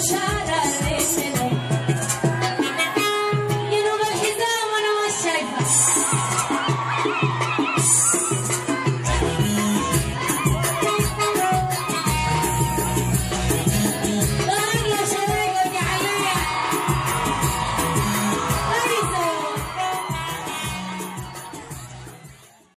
Sunshine.